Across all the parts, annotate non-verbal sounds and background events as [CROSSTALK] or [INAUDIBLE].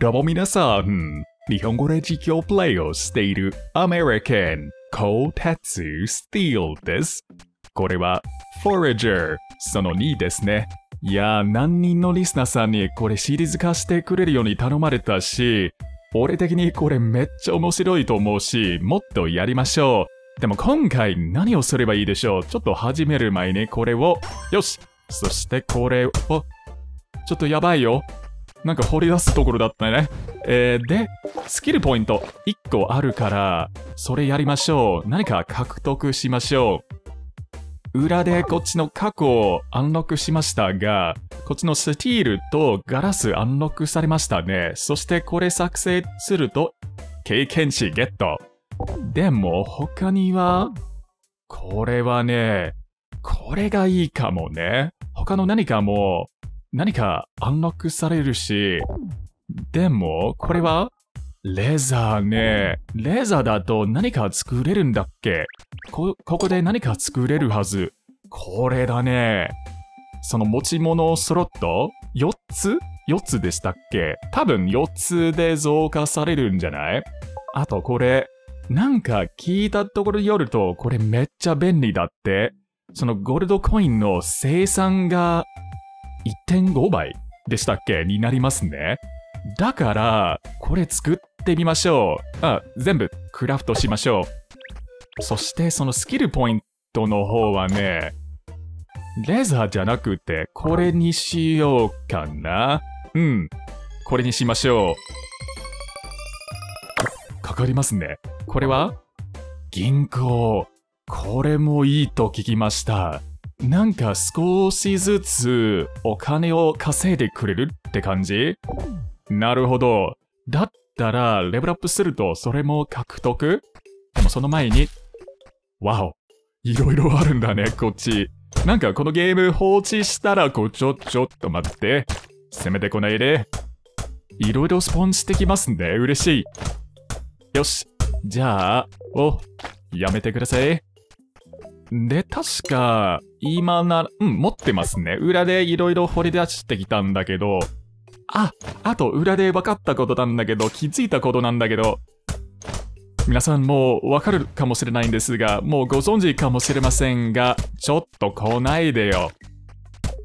どうも皆さん、日本語で実況プレイをしているアメリカン、コータツスティールです。これは、フォレジャー、その2ですね。いやー、何人のリスナーさんにこれシリーズ化してくれるように頼まれたし、俺的にこれめっちゃ面白いと思うし、もっとやりましょう。でも今回何をすればいいでしょう？ちょっと始める前にこれを、よしそしてこれを、ちょっとやばいよ。なんか掘り出すところだったね。えー、で、スキルポイント1個あるから、それやりましょう。何か獲得しましょう。裏でこっちの過去をアンロックしましたが、こっちのスティールとガラスアンロックされましたね。そしてこれ作成すると、経験値ゲット。でも他には、これはね、これがいいかもね。他の何かも、何かアンロックされるし、でも、これはレーザーね。レーザーだと何か作れるんだっけ？こ、ここで何か作れるはず。これだね。その持ち物スロット ?4 つ ?4 つでしたっけ？多分4つで増加されるんじゃない？あとこれ、なんか聞いたところによると、これめっちゃ便利だって。そのゴールドコインの生産が1.5倍でしたっけ？になりますね。だから、これ作ってみましょう。あ、全部クラフトしましょう。そしてそのスキルポイントの方はね、レザーじゃなくて、これにしようかな。うん。これにしましょう。かかりますね。これは銀行。これもいいと聞きました。なんか少しずつお金を稼いでくれるって感じ？なるほど。だったら、レベルアップするとそれも獲得？でもその前に、わお。いろいろあるんだね、こっち。なんかこのゲーム放置したら、こ、ちょ、ちょっと待って。攻めてこないで。いろいろスポンしてきますね。嬉しい。よし。じゃあ、お、やめてください。で、確か、今なら、うん、持ってますね。裏でいろいろ掘り出してきたんだけど、あ、あと裏で分かったことなんだけど、気づいたことなんだけど、皆さんもう分かるかもしれないんですが、もうご存知かもしれませんが、ちょっと来ないでよ。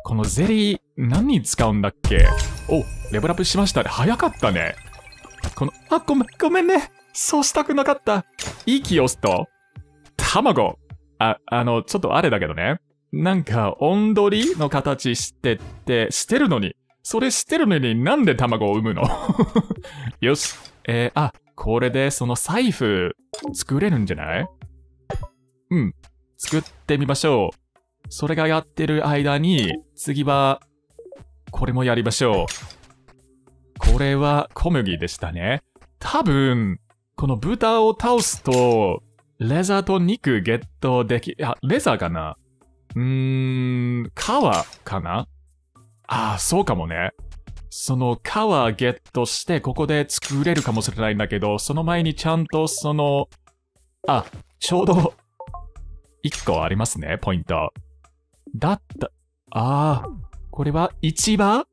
このゼリー、何に使うんだっけ？お、レベルアップしました。早かったね。この、あ、ごめん、ごめんね。そうしたくなかった。息を押すと、卵。あ、あの、ちょっとあれだけどね。なんか、温取りの形してって、してるのに、それしてるのになんで卵を産むの？[LAUGHS] よし。えー、あ、これでその財布作れるんじゃない？うん。作ってみましょう。それがやってる間に、次は、これもやりましょう。これは小麦でしたね。多分、この豚を倒すと、レザーと肉ゲットでき、あ、レザーかな？うーん、皮かな？ああ、そうかもね。その皮ゲットしてここで作れるかもしれないんだけど、その前にちゃんとその、あ、ちょうど、1個ありますね、ポイント。だった、ああ、これは市場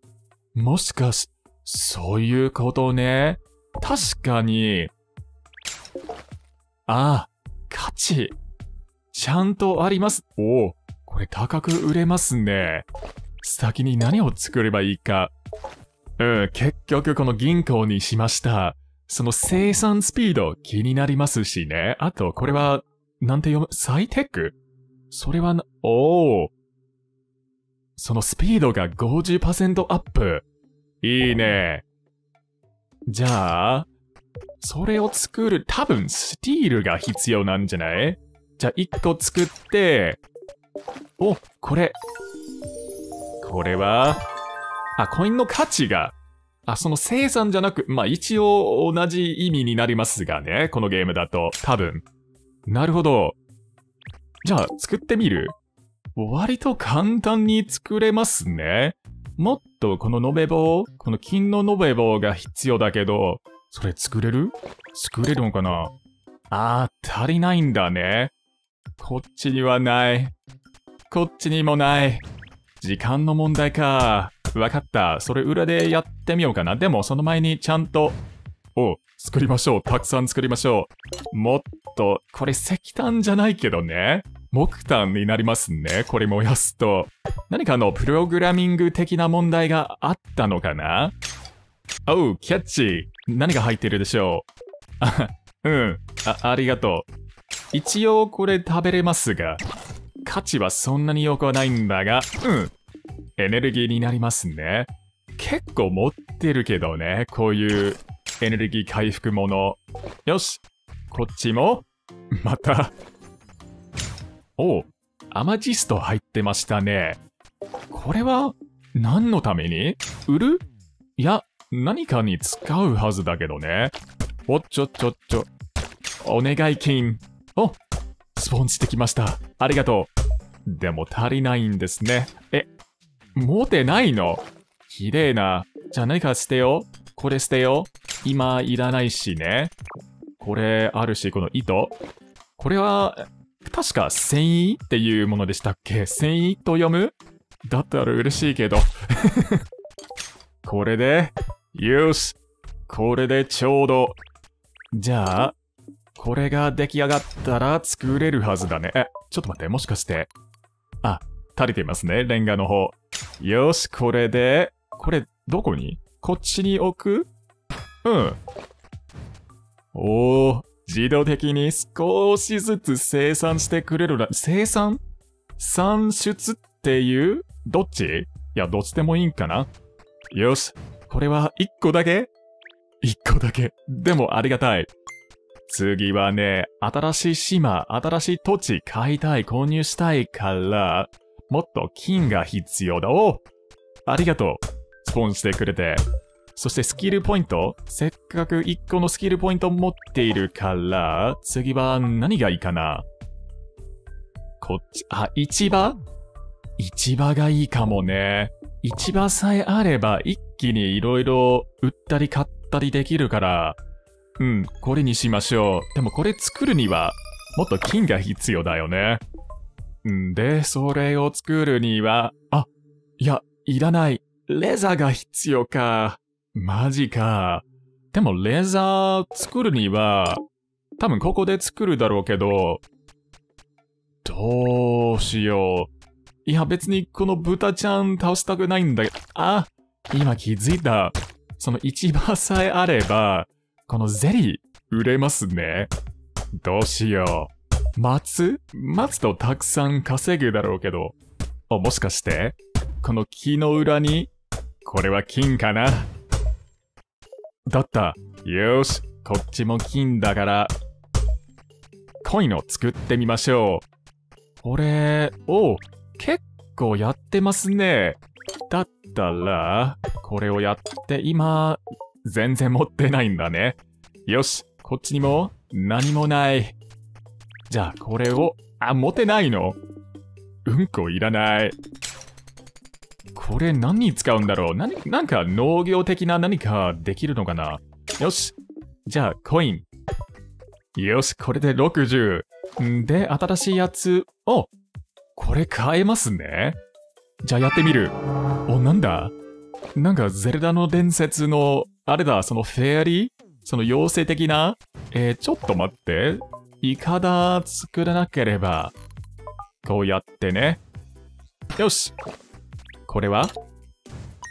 もしかし、そういうことね。確かに、ああ、価値。ちゃんとあります。おお、これ高く売れますね。先に何を作ればいいか。うん、結局この銀行にしました。その生産スピード気になりますしね。あと、これは、なんて読む？サイテック？それはな、おお。そのスピードが50%アップ。いいね。じゃあ、それを作る、多分スティールが必要なんじゃない？じゃあ1個作って、お、これ。これは、あ、コインの価値が、あ、その生産じゃなく、まあ一応同じ意味になりますがね、このゲームだと、多分。なるほど。じゃあ作ってみる？割と簡単に作れますね。もっとこの延べ棒、この金の延べ棒が必要だけど、それ作れる？作れるのかな？あー、足りないんだね。こっちにはない。こっちにもない。時間の問題か。わかった。それ裏でやってみようかな。でも、その前にちゃんと、お作りましょう。たくさん作りましょう。もっと、これ石炭じゃないけどね。木炭になりますね。これ燃やすと。何かのプログラミング的な問題があったのかな？おう、キャッチ。何が入ってるでしょう？あ、[LAUGHS] うん。あ、ありがとう。一応これ食べれますが、価値はそんなに良くはないんだが、うん。エネルギーになりますね。結構持ってるけどね、こういうエネルギー回復もの。よし、こっちも、[LAUGHS] また。おう、アマジスト入ってましたね。これは、何のために？売る？いや、何かに使うはずだけどね。おっちょちょちょ。お願い金。おスポンジできました。ありがとう。でも足りないんですね。え、持てないの？綺麗な。じゃあ何か捨てよう。これ捨てよう。今いらないしね。これあるし、この糸。これは、確か繊維っていうものでしたっけ？繊維と読む？だったら嬉しいけど。[LAUGHS] これで、よし。これでちょうど。じゃあ、これが出来上がったら作れるはずだね。え、ちょっと待って、もしかして。あ、足りていますね、レンガの方。よし、これで、これ、どこに？こっちに置く？うん。おー、自動的に少しずつ生産してくれるら、生産？産出っていう？どっち？いや、どっちでもいいんかなよし、これは1個だけ ?1 個だけ。でもありがたい。次はね、新しい島、新しい土地買いたい、購入したいから、もっと金が必要だ。おありがとう。スポンしてくれて。そしてスキルポイント？せっかく1個のスキルポイント持っているから、次は何がいいかな？こっち、あ、市場？市場がいいかもね。市場さえあれば一気に色々売ったり買ったりできるから、うん、これにしましょう。でもこれ作るには、もっと金が必要だよね。んで、それを作るには、あ、いや、いらない。レザーが必要か。マジか。でもレザー作るには、多分ここで作るだろうけど、どうしよう。いや別にこの豚ちゃん倒したくないんだけど、あ、今気づいた。その市場さえあれば、このゼリー売れますね。どうしよう。松松とたくさん稼ぐだろうけど。あ、もしかしてこの木の裏に、これは金かな？だった。よし、こっちも金だから、コインを作ってみましょう。これ、お、結構やってますね。だったら、これをやって、今、全然持ってないんだね。よし、こっちにも何もない。じゃあ、これを、あ、持てないの？うんこいらない。これ何に使うんだろう？何なんか農業的な何かできるのかな？よし。じゃあ、コイン。よし、これで60。んで、新しいやつ。おこれ買えますね。じゃあやってみる。お、なんだ？なんかゼルダの伝説の、あれだ、そのフェアリー？その妖精的な？えー、ちょっと待って。イカダ作らなければ。こうやってね。よし。これは？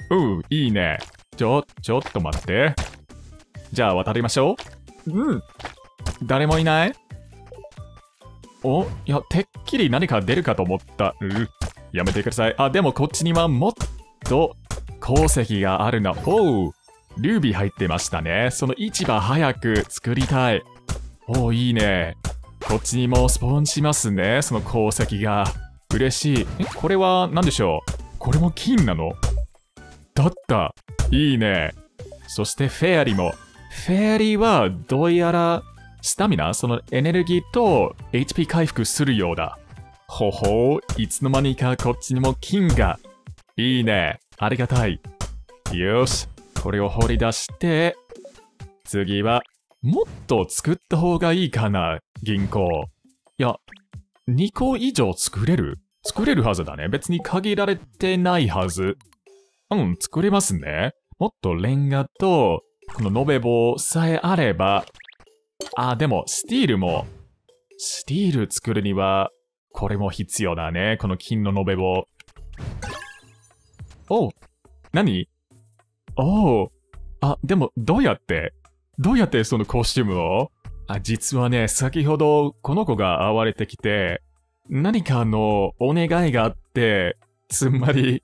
うう、いいね。ちょ、ちょっと待って。じゃあ渡りましょう。うん。誰もいない？おいや、てっきり何か出るかと思った。うやめてください。あ、でもこっちにはもっと鉱石があるな。おうルービー入ってましたね。その市場早く作りたい。おう、いいね。こっちにもスポンしますね。その鉱石が。嬉しい。え、これは何でしょう？これも金なの？だった。いいね。そしてフェアリーも。フェアリーはどうやらスタミナ？そのエネルギーと HP 回復するようだ。ほほう、いつの間にかこっちにも金が。いいね。ありがたい。よし。これを掘り出して、次は、もっと作った方がいいかな、銀行。いや、2個以上作れる？作れるはずだね。別に限られてないはず。うん、作れますね。もっとレンガと、この延べ棒さえあれば、あ、でも、スティールも、スティール作るには、これも必要だね。この金の延べ棒。おう、何？おう、あ、でも、どうやって？どうやってそのコスチュームを？あ、実はね、先ほどこの子が会われてきて、何かのお願いがあって、つまり、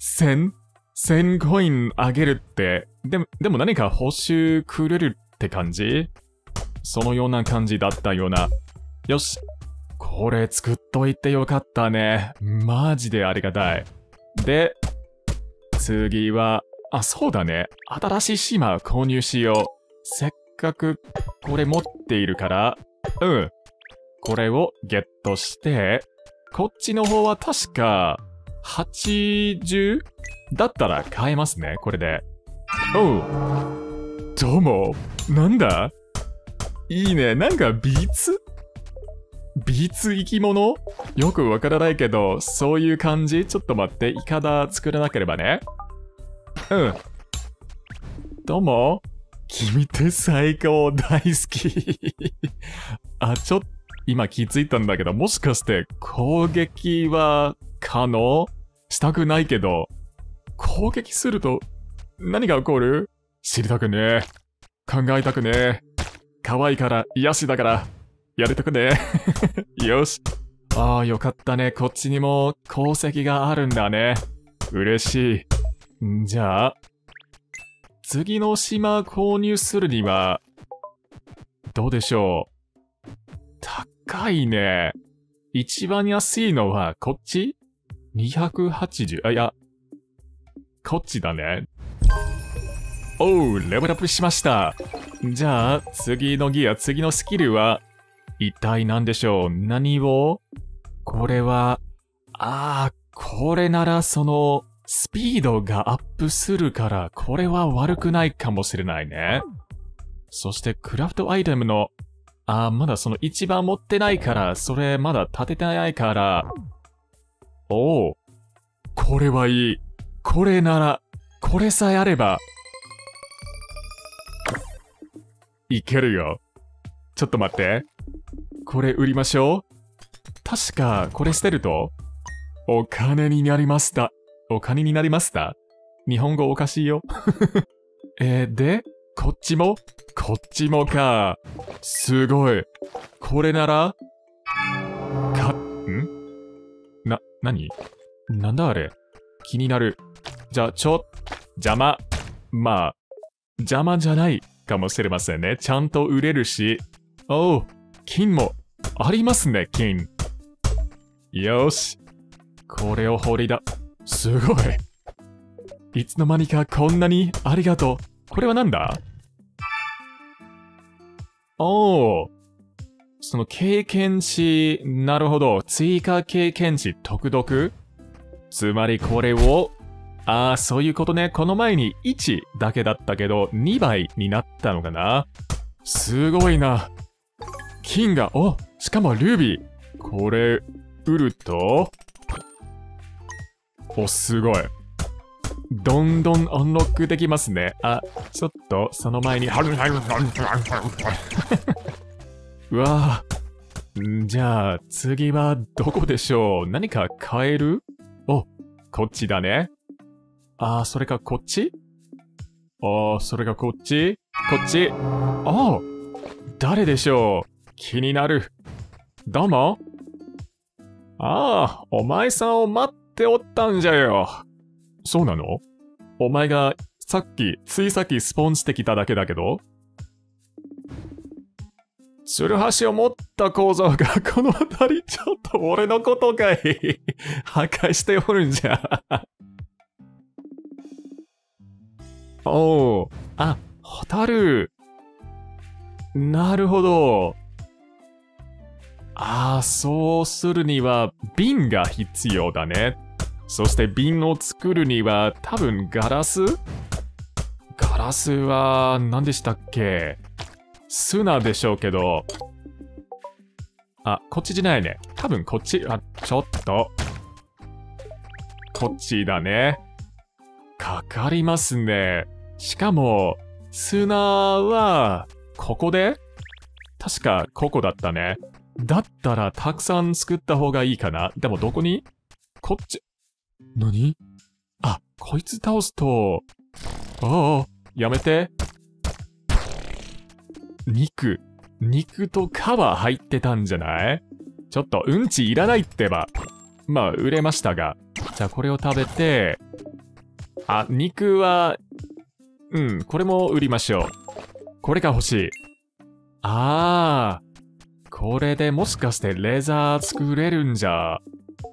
1000、コインあげるって、でも、でも何か報酬くれるって感じ？そのような感じだったような。よし。これ作っといてよかったね。マジでありがたい。で、次は、あ、そうだね。新しい島購入しよう。せっかくこれ持っているから、うん。これをゲットして、こっちの方は確か、80? だったら買えますね、これで。おう。どうも。なんだ？いいね。なんかビーツ？ビーツ生き物？よくわからないけど、そういう感じ？ちょっと待って、イカダ作らなければね。うん。どうも。君って最高大好き。あ、ちょっと、今気づいたんだけど、もしかして攻撃は可能？したくないけど、攻撃すると何が起こる？知りたくねえ。考えたくねえ。可愛いから癒しだから、やりたくね。[LAUGHS] よし。ああ、よかったね。こっちにも功績があるんだね。嬉しい。んじゃあ、次の島購入するには、どうでしょう。高いね。一番安いのはこっち ?280、あ、いや、こっちだね。おう、レベルアップしました。じゃあ、次のギア、次のスキルは、一体何でしょう？何を？これは、ああ、これならその、スピードがアップするから、これは悪くないかもしれないね。そして、クラフトアイテムの、あー、まだその一番持ってないから、それまだ立ててないから。おお、これはいい。これなら、これさえあれば、いけるよ。ちょっと待って。これ売りましょう。確か、これ捨てると、お金になりました。お金になりました日本語おかしいよ。[LAUGHS] えー、で、こっちも？こっちもか。すごい。これなら、か、ん？な、なになんだあれ？気になる。じゃあ、ちょ、邪魔。まあ、邪魔じゃないかもしれませんね。ちゃんと売れるし。おう、金もありますね、金。よし。これを掘りだ。すごい。いつの間にかこんなにありがとう。これはなんだ？おお。その経験値、なるほど。追加経験値特読つまりこれを、ああ、そういうことね。この前に1だけだったけど、2倍になったのかな？すごいな。金が、おしかもルビー。これ、売ると、お、すごい。どんどんオンロックできますね。あ、ちょっと、その前に、[LAUGHS] うわぁ。んじゃあ、次はどこでしょう何か買える？お、こっちだね。あー、それかこっち？あー、それがこっち？こっちあ誰でしょう？気になる。どうもああ、お前さんを待っておったんじゃよ。そうなの？お前がさっき、ついさっきスポンしてきただけだけど？ツルハシを持った構造が [LAUGHS] この辺りちょっと俺のことかい [LAUGHS] 破壊しておるんじゃ。[LAUGHS] おう、あ、ホタル。なるほど。ああ、そうするには瓶が必要だね。そして瓶を作るには多分ガラス？ガラスは何でしたっけ？砂でしょうけど。あ、こっちじゃないね。多分こっち。あ、ちょっと。こっちだね。かかりますね。しかも、砂は、ここで？確かここだったね。だったらたくさん作った方がいいかな。でもどこに？こっち。何？あ、こいつ倒すと、ああ、やめて。肉。肉と皮入ってたんじゃない？ちょっとうんちいらないってば。まあ、売れましたが。じゃあこれを食べて、あ、肉は、うん、これも売りましょう。これが欲しい。あー、これでもしかしてレザー作れるんじゃ。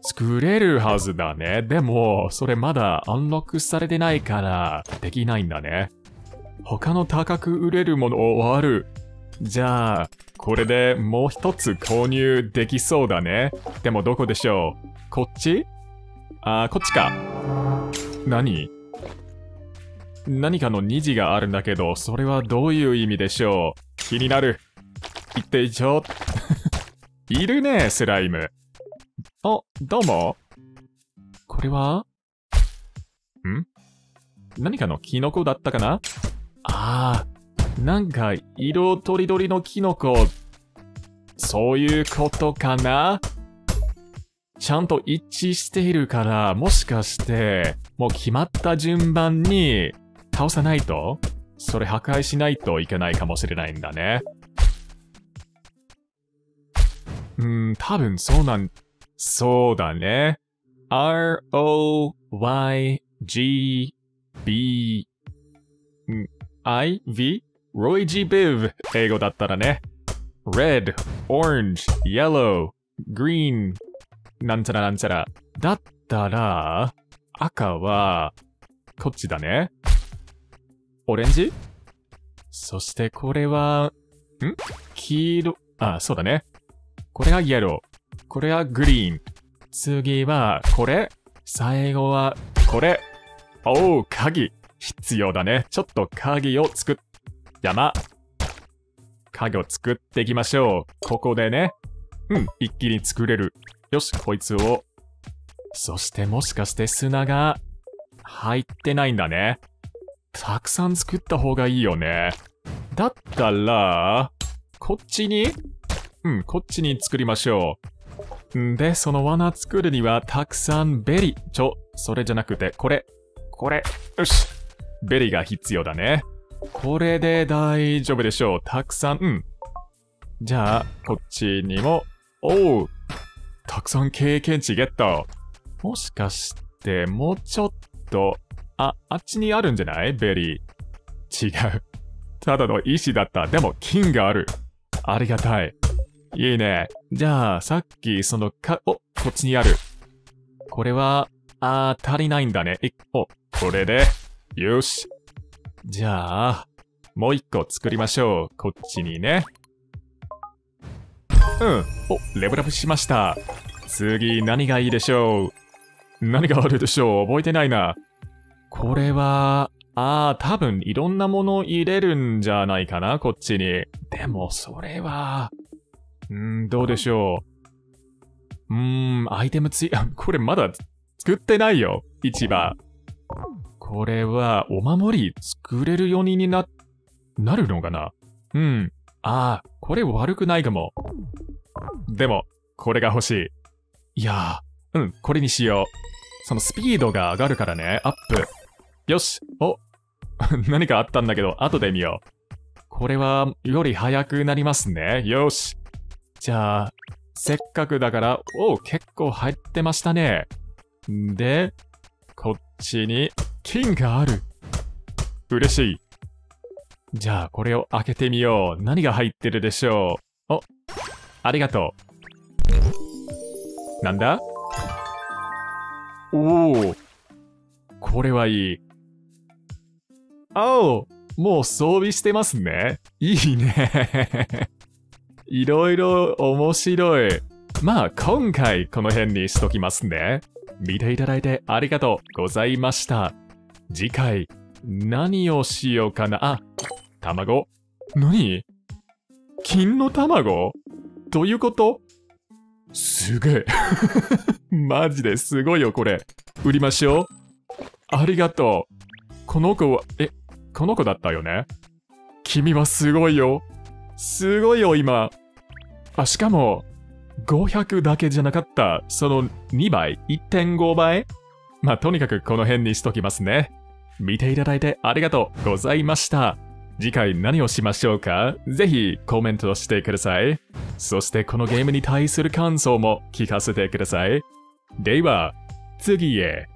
作れるはずだね。でも、それまだアンロックされてないから、できないんだね。他の高く売れるものはある。じゃあ、これでもう一つ購入できそうだね。でもどこでしょう？こっち？あー、こっちか。何？何かの虹があるんだけど、それはどういう意味でしょう？気になる。言ってちょ。いるね、スライム。あ、どうも。これは？ん？何かのキノコだったかな？ああ、なんか色とりどりのキノコ。そういうことかな？ちゃんと一致しているから、もしかして、もう決まった順番に倒さないと？それ破壊しないといけないかもしれないんだね。うん、多分そうなん、そうだね。R-O-Y-G-B I-V? ロイジ・ビブ英語だったらね。Red, Orange, Yellow, Green なんちゃらなんちゃら。だったら、赤は、こっちだね。オレンジ？そしてこれは、ん？黄色、あ、そうだね。これがイエロー。これはグリーン。次は、これ。最後は、これ。おう、鍵。必要だね。ちょっと鍵を作っ、山。鍵を作っていきましょう。ここでね。うん、一気に作れる。よし、こいつを。そしてもしかして砂が入ってないんだね。たくさん作った方がいいよね。だったら、こっちにうん、こっちに作りましょう。んで、その罠作るにはたくさんベリー。ちょ、それじゃなくて、これ。これ。よし。ベリーが必要だね。これで大丈夫でしょう。たくさん、うん。じゃあ、こっちにも。おう。たくさん経験値ゲット。もしかして、もうちょっと、あ、あっちにあるんじゃない？ベリー。違う。ただの石だった。でも金がある。ありがたい。いいね。じゃあ、さっきそのか、お、こっちにある。これは、あー、足りないんだね。い、お、これで。よし。じゃあ、もう一個作りましょう。こっちにね。うん。お、レベルアップしました。次、何がいいでしょう何があるでしょう覚えてないな。これは、ああ、多分いろんなもの入れるんじゃないかな、こっちに。でも、それは、うん、どうでしょう。うーん、アイテムつい、これまだ作ってないよ、市場。これは、お守り作れるようにな、なるのかなうん。ああ、これ悪くないかも。でも、これが欲しい。いやー、うん、これにしよう。そのスピードが上がるからね、アップ。よし、お、[LAUGHS] 何かあったんだけど、後で見よう。これは、より早くなりますね。よし。じゃあ、せっかくだから、おお結構入ってましたね。んで、こっちに金がある。嬉しい。じゃあ、これを開けてみよう。何が入ってるでしょう。お、ありがとう。なんだ？おお。これはいい。お、もう装備してますね。いいね。いろいろ面白い。まあ、今回この辺にしときますね。見ていただいてありがとうございました。次回、何をしようかな？あ、卵何？金の卵？どういうこと？すげえ。[LAUGHS] マジですごいよ、これ。売りましょう。ありがとう。この子は、え、この子だったよね？君はすごいよ。すごいよ、今。あ、しかも、500だけじゃなかった。その2倍 ?1.5 倍？まあ、とにかくこの辺にしときますね。見ていただいてありがとうございました。次回何をしましょうか？ぜひコメントしてください。そしてこのゲームに対する感想も聞かせてください。では、次へ。